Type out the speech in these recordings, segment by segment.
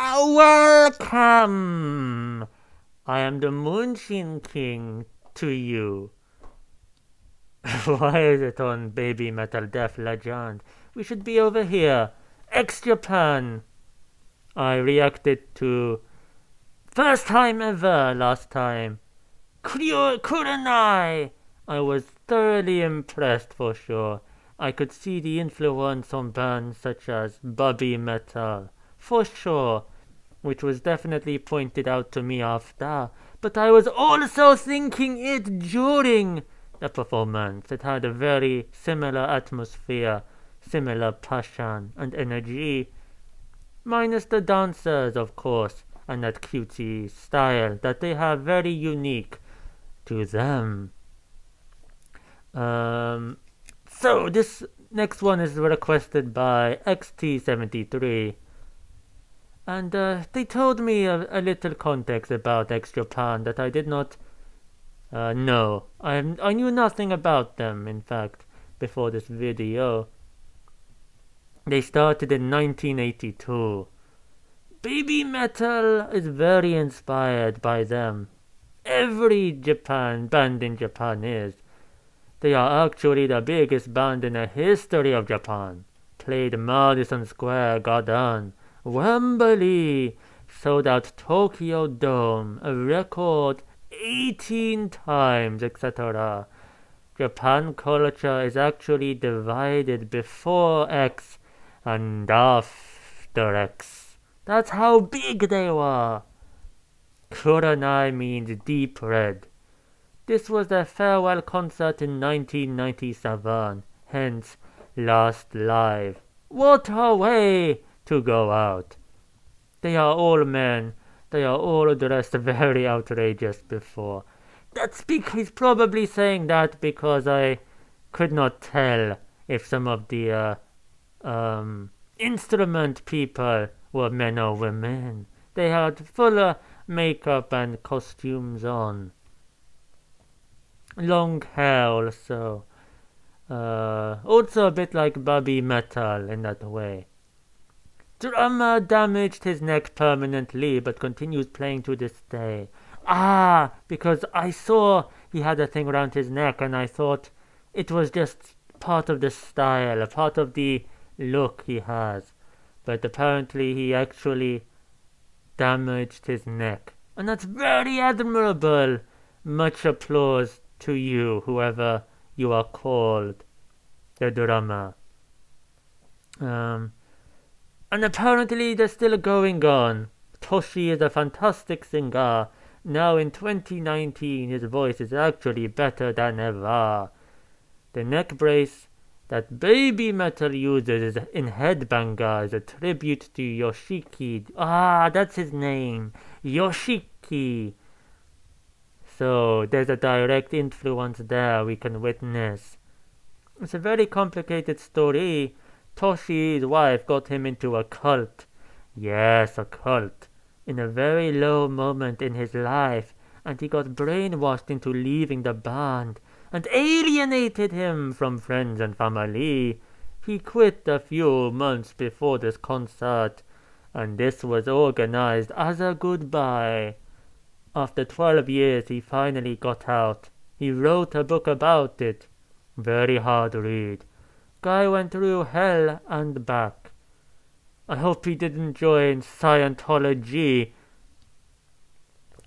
welcome! I am the Moonchin King to you. Why is it on Baby Metal Def Legend? We should be over here. X Japan! I reacted to first time ever last time. Kurenai! I was thoroughly impressed for sure. I could see the influence on bands such as Bobby Metal, for sure, which was definitely pointed out to me after. But I was also thinking it during the performance. It had a very similar atmosphere, similar passion and energy, minus the dancers, of course, and that cutesy style that they have very unique to them. Um, so this next one is requested by XT73. And uh, they told me a, a, little context about X Japan that I did not uh, know. I, I knew nothing about them, in fact, before this video. They started in 1982. Baby metal is very inspired by them. Every Japan band in Japan is. They are actually the biggest band in the history of Japan. Played Madison Square Garden, Wembley, sold out Tokyo Dome, a record 18 times, etc. Japan culture is actually divided before X and after X. That's how big they were. Kurenai means deep red. This was their farewell concert in 1997, hence Last Live. What a way to go out! They are all men. They are all dressed very outrageous before. That speaker is probably saying that because I could not tell if some of the uh, um, instrument people were men or women. They had fuller makeup and costumes on long hair also. Uh, also a bit like Bobby Metal in that way. Drummer damaged his neck permanently but continues playing to this day. Ah, because I saw he had a thing around his neck and I thought it was just part of the style, a part of the look he has. But apparently he actually damaged his neck. And that's very admirable. Much applause to you, whoever you are called, the drama. Um, and apparently they're still going on. Toshi is a fantastic singer. Now in 2019, his voice is actually better than ever. The neck brace that Baby Metal uses in Headbanger is a tribute to Yoshiki. Ah, that's his name. Yoshiki. So there's a direct influence there we can witness. It's a very complicated story. Toshi's wife got him into a cult. Yes, a cult. In a very low moment in his life, and he got brainwashed into leaving the band and alienated him from friends and family. He quit a few months before this concert, and this was organized as a goodbye. After 12 years, he finally got out. He wrote a book about it. Very hard read. Guy went through hell and back. I hope he didn't join Scientology.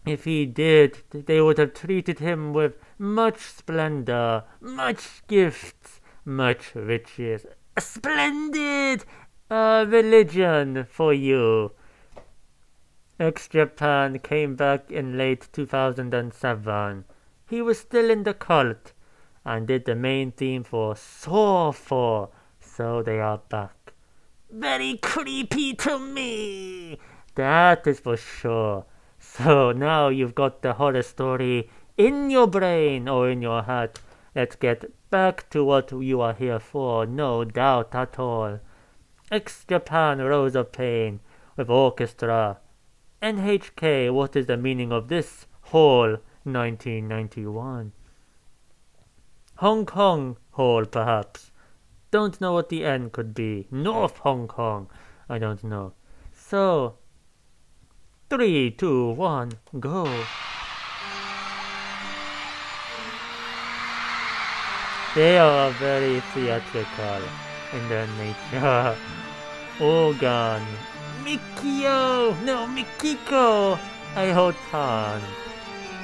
If he did, they would have treated him with much splendor, much gifts, much riches. A splendid uh, religion for you. X Japan came back in late 2007. He was still in the cult and did the main theme for Saw 4, so they are back. Very creepy to me! That is for sure. So now you've got the horror story in your brain or in your head. Let's get back to what you are here for, no doubt at all. X Japan Rose of Pain with orchestra NHK, what is the meaning of this Hall 1991? Hong Kong Hall, perhaps. Don't know what the N could be. North Hong Kong. I don't know. So, Three, two, one, go. They are very theatrical in their nature. Organ. Mikio! No, Mikiko! I hold on.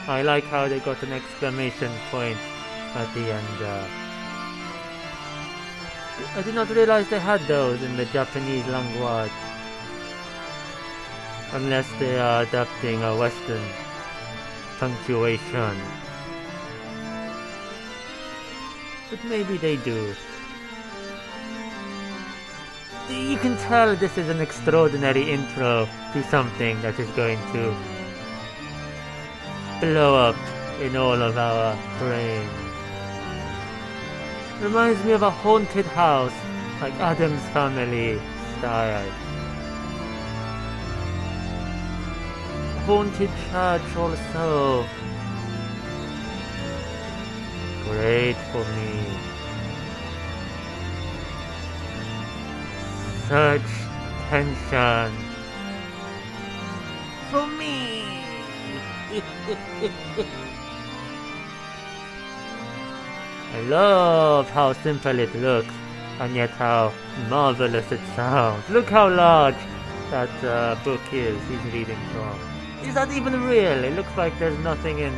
I like how they got an exclamation point at the end. Uh, I did not realize they had those in the Japanese language. Unless they are adapting a Western punctuation. But maybe they do. You can tell this is an extraordinary intro to something that is going to blow up in all of our brains. Reminds me of a haunted house, like Addams Family style. Haunted church also. Great for me. Such tension. For me. I love how simple it looks, and yet how marvelous it sounds. Look how large that uh, book is he's reading from. Is that even real? It looks like there's nothing in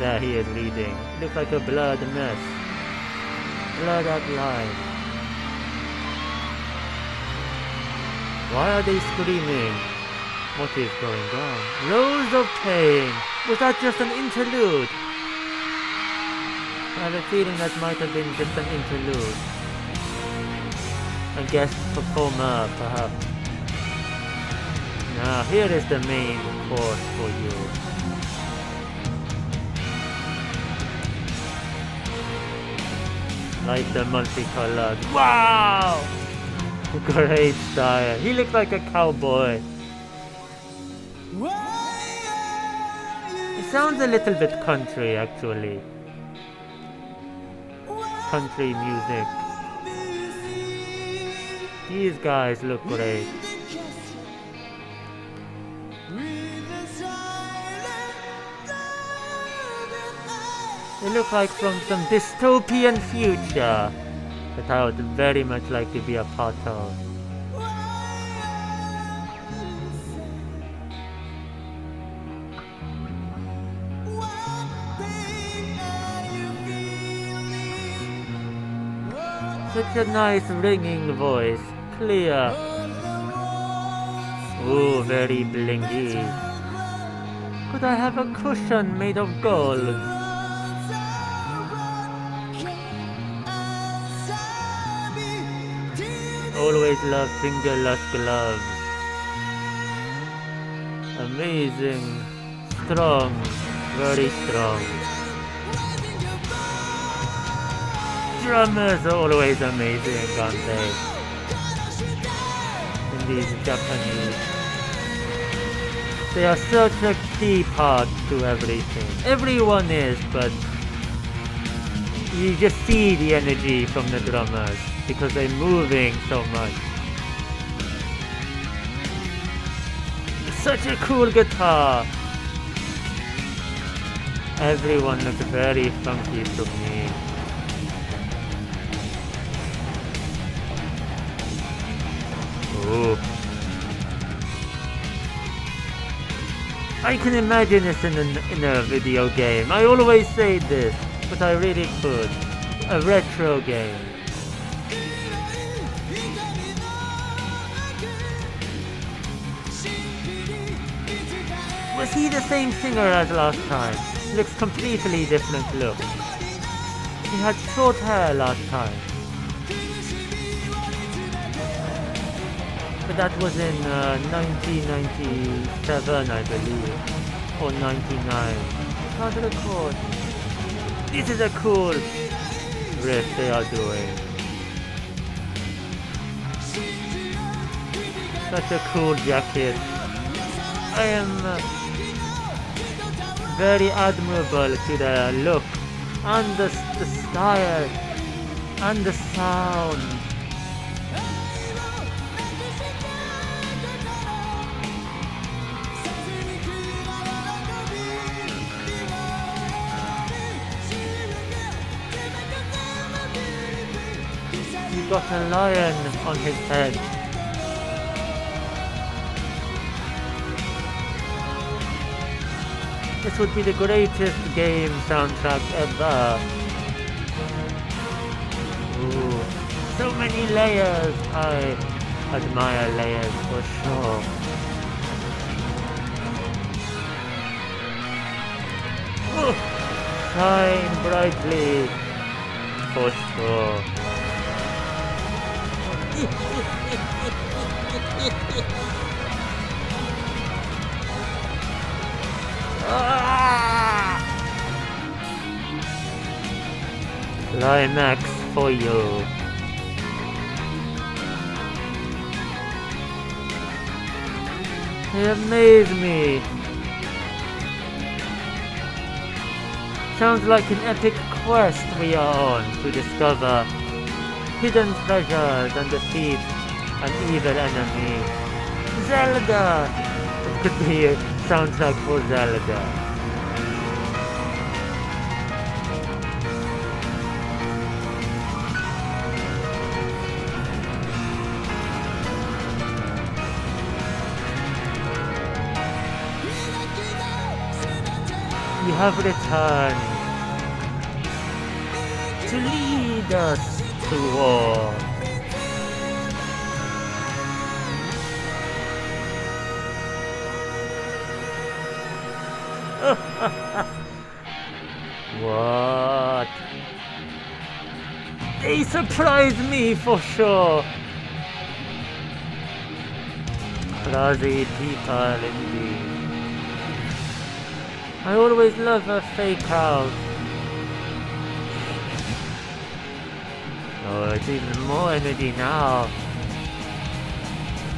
there he is reading. It looks like a blurred mess. Blurred out lines. Why are they screaming? What is going on? Loads of pain! Was that just an interlude? I have a feeling that might have been just an interlude. I guess a guest performer, perhaps. Now, here is the main course for you. Like the multicolored. Wow! Great style. He looks like a cowboy. It sounds a little bit country, actually country music. These guys look great. They look like from some dystopian future that I would very much like to be a part of. Such a nice ringing voice. Clear. Oh, very blingy. Could I have a cushion made of gold? Always love fingerless gloves. Amazing. Strong. Very strong. Drummers are always amazing, aren't they? In these Japanese. They are such a key part to everything. Everyone is, but you just see the energy from the drummers because they're moving so much. Such a cool guitar! Everyone looks very funky to me. I can imagine this in a, in a video game. I always say this, but I really could. A retro game. Was he the same singer as last time? Looks completely different look. He had short hair last time. But that was in uh, 1997, I believe, or 99. How to record? This is a cool riff they are doing. Such a cool jacket. I am uh, very admirable to the look and the, the style and the sound got a lion on his head. This would be the greatest game soundtrack ever. Ooh, so many layers. I admire layers for sure. Ooh, shine brightly for sure. Ah! Climax for you. They amaze me. Sounds like an epic quest we are on to discover hidden treasures and defeat an evil enemy. Zelda! It could be a soundtrack for Zelda. You have returned to lead us war. what? They surprised me for sure. Crazy people indeed. I always love a fake out. Oh, it's even more energy now.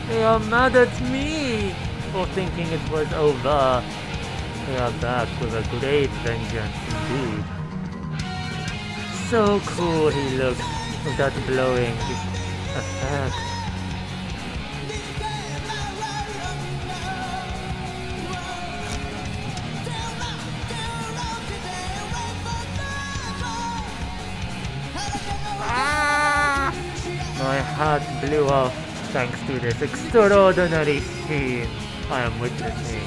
They are mad at me for thinking it was over. They are back with a great vengeance indeed. So cool he looks with that blowing effect. Heart blew off thanks to this extraordinary scene I am witnessing.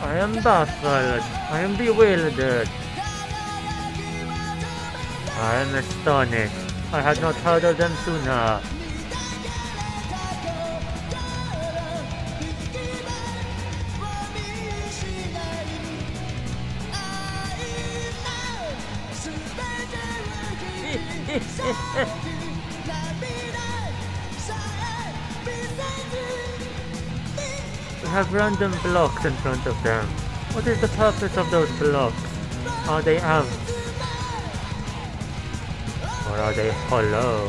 I am baffled. I am bewildered. I am astonished. I had not heard of them sooner. Have random blocks in front of them. What is the purpose of those blocks? Are they ants? Or are they hollow?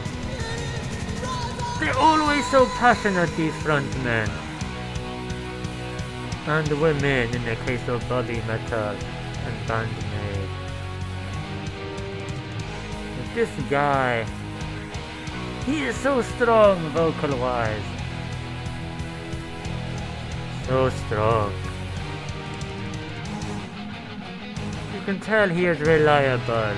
They're always so passionate, these front men. And women in the case of Bobby Metal and. But this guy, he is so strong vocal-wise. So strong. You can tell he is reliable.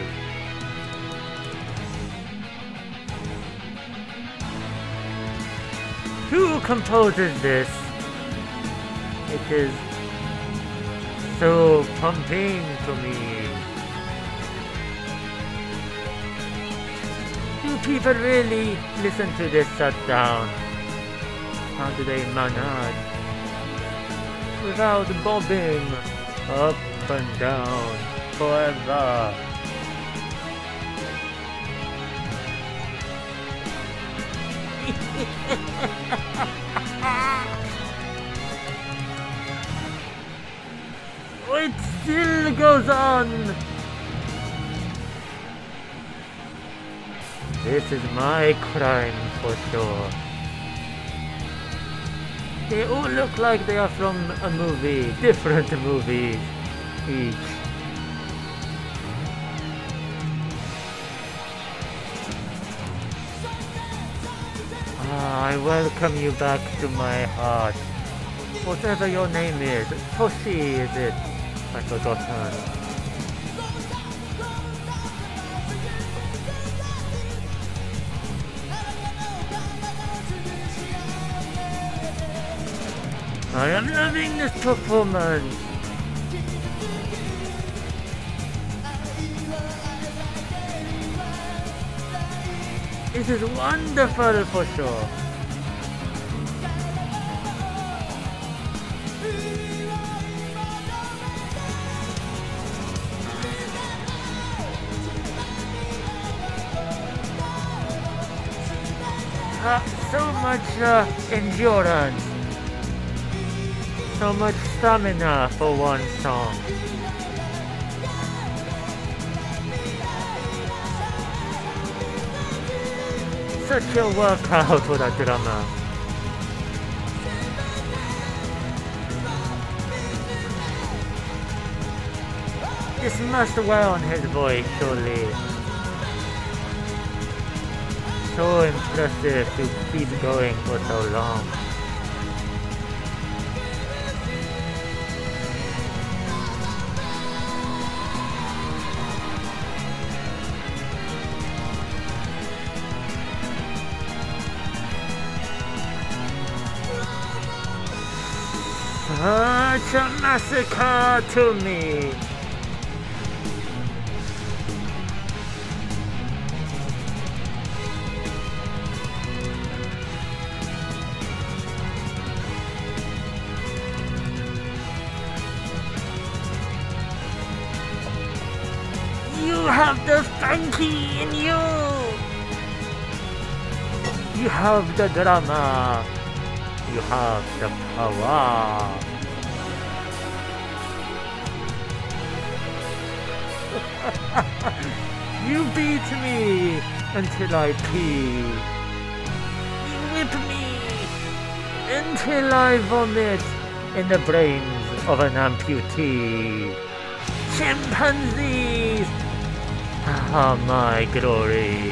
Who composes this? It is so pumping to me. Do people really listen to this shutdown? How do they manage? Without bobbing up and down forever. it still goes on. This is my crime for sure. They all look like they are from a movie, different movies each. Ah, I welcome you back to my heart. whatever your name is. Toshi is it? I forgot her. I am loving this performance. This is wonderful for sure. Uh, so much uh, endurance so much stamina for one song. Such a workout for that drummer. This must wear on his voice, surely. So impressive to keep going for so long. Such a massacre to me! You have the funky in you! You have the drama! You have the power. you beat me until I pee. You whip me until I vomit in the brains of an amputee. Chimpanzees! Ah, my glory.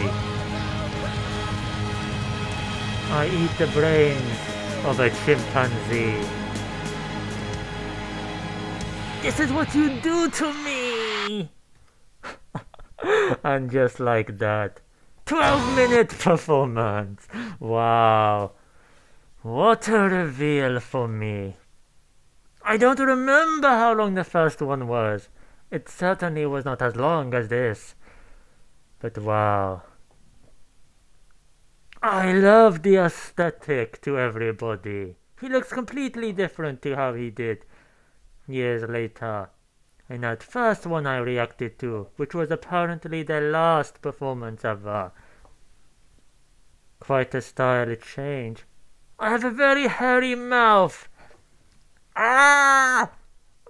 I eat the brains of a chimpanzee. This is what you do to me! and just like that, 12 minute performance! Wow! What a reveal for me! I don't remember how long the first one was. It certainly was not as long as this. But wow. I love the aesthetic to everybody. He looks completely different to how he did years later. In that first one I reacted to, which was apparently the last performance ever. Quite a style change. I have a very hairy mouth. Ah!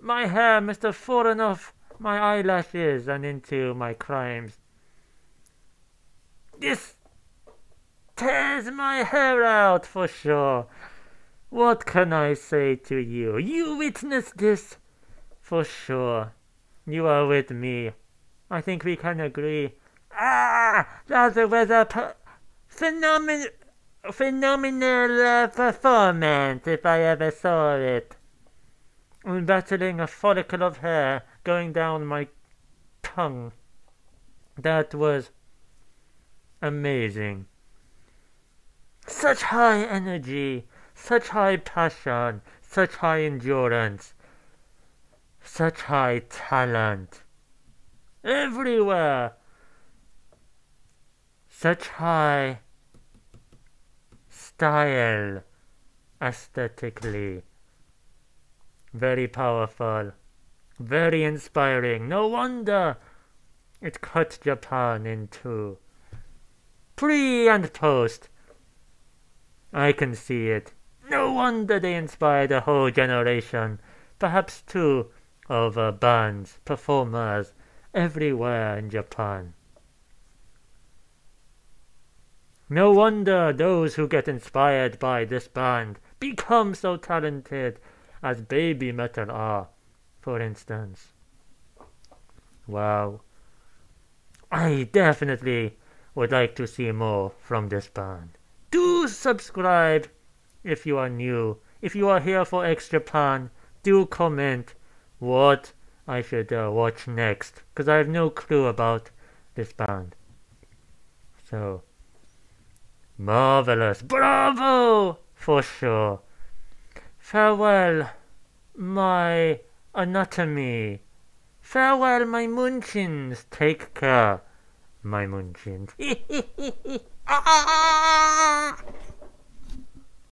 My hair must have fallen off my eyelashes and into my crimes. This tears my hair out for sure. What can I say to you? You witnessed this for sure. You are with me. I think we can agree. Ah, that was a phenomenal, phenomenal uh, performance if I ever saw it. I'm battling a follicle of hair going down my tongue. That was amazing. Such high energy, such high passion, such high endurance, such high talent. Everywhere. Such high style aesthetically. Very powerful. Very inspiring. No wonder it cut Japan in two. Pre and post. I can see it. No wonder they inspired a whole generation, perhaps two, of bands, performers, everywhere in Japan. No wonder those who get inspired by this band become so talented as baby metal are, for instance. Wow. I definitely would like to see more from this band do subscribe if you are new if you are here for X Japan, do comment what I should uh, watch next, because I have no clue about this band. So, marvelous, bravo, for sure. Farewell, my anatomy. Farewell, my munchins. Take care, my munchins.